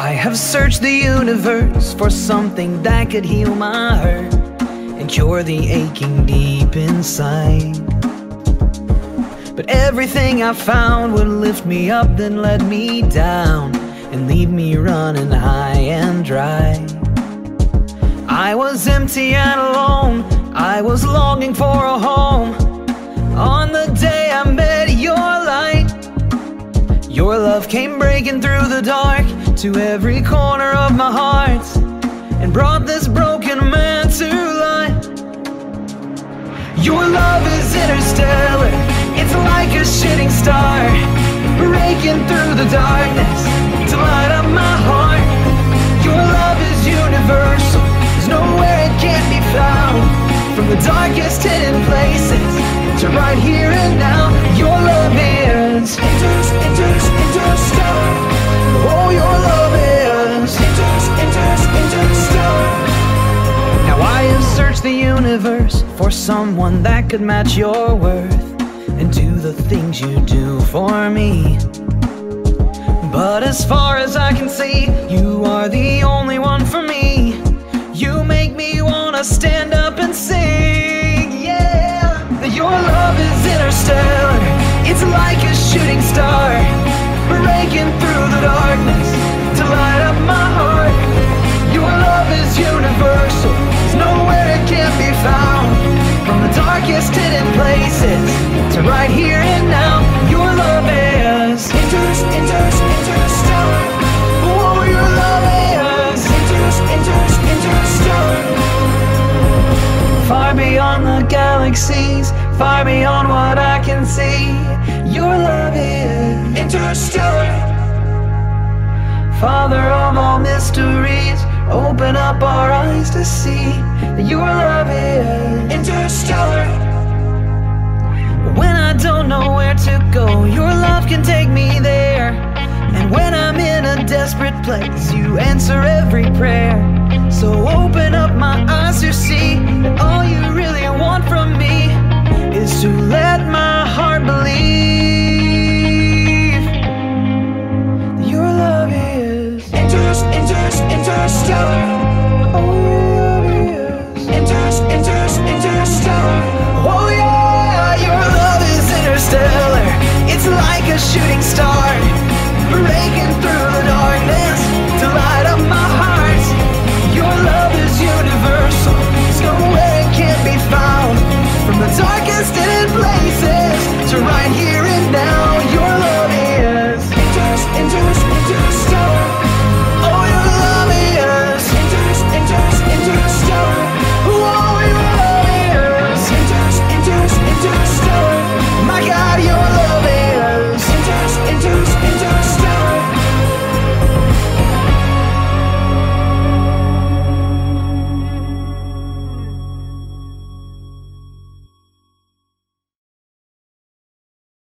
I have searched the universe for something that could heal my hurt and cure the aching deep inside. But everything I found would lift me up, then let me down and leave me running high and dry. I was empty and alone, I was longing for a home. On the day I met your light, your love came breaking through the dark to every corner of my heart and brought this broken man to life. Your love is interstellar, it's like a shooting star breaking through the darkness to light up my heart. Your love is universal, there's nowhere it can't be found. From the darkest hidden places to right here and now, your love is inter- inter- interstellar. Universe for someone that could match your worth and do the things you do for me. But as far as I can see, you are the only one for me. You make me wanna stand up and sing, yeah. Your love is interstellar, it's like a shooting star, places to right here and now, your love is inter- inter- interstellar. Oh, your love is inter- inter- interstellar. Far beyond the galaxies, far beyond what I can see, your love is interstellar. Father of all mysteries, open up our eyes to see that your love is interstellar. I don't know where to go, your love can take me there. And when I'm in a desperate place, you answer every prayer. So open up my eyes to see that all you really want from me is to let my heart believe that your love is inter- inter- interstellar. Oh,